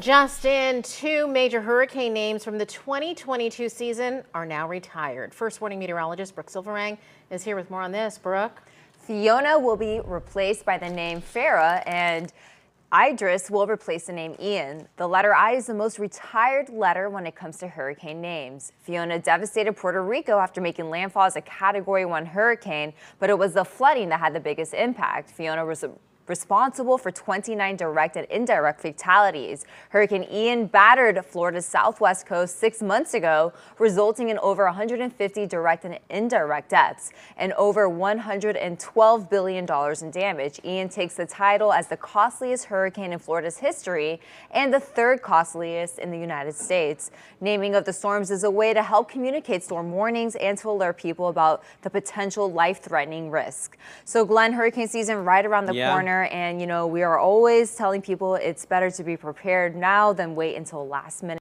Justin, two major hurricane names from the 2022 season are now retired. First warning meteorologist Brooke Silverang is here with more on this. Brooke? Fiona will be replaced by the name Farrah and Idris will replace the name Ian. The letter I is the most retired letter when it comes to hurricane names. Fiona devastated Puerto Rico after making landfall as a Category 1 hurricane, but it was the flooding that had the biggest impact. Fiona was responsible for 29 direct and indirect fatalities. Hurricane Ian battered Florida's southwest coast six months ago, resulting in over 150 direct and indirect deaths and over $112 billion in damage. Ian takes the title as the costliest hurricane in Florida's history and the third costliest in the United States. Naming of the storms is a way to help communicate storm warnings and to alert people about the potential life-threatening risk. So Glenn, hurricane season right around the Yeah. corner and you know we are always telling people it's better to be prepared now than wait until last minute